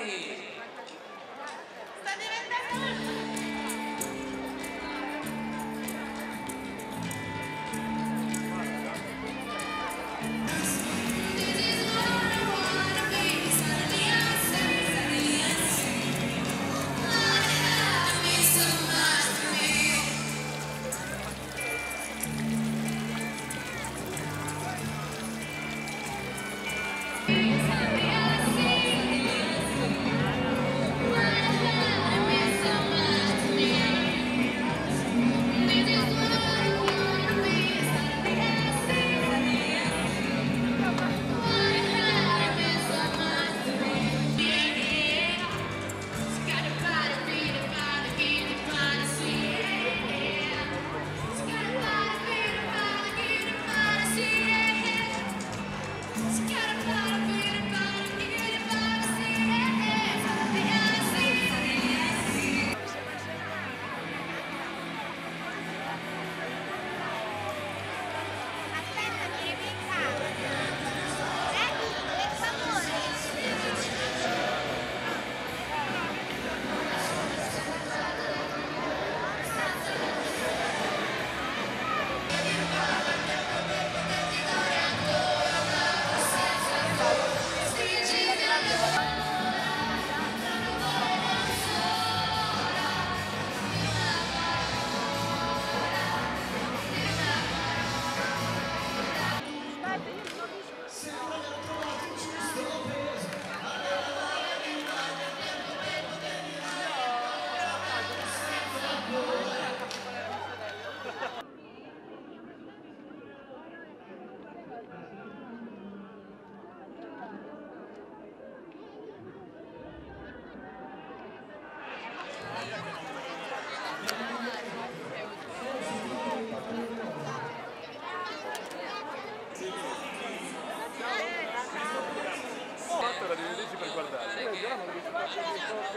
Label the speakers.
Speaker 1: Sta Aspettami,
Speaker 2: Yeah.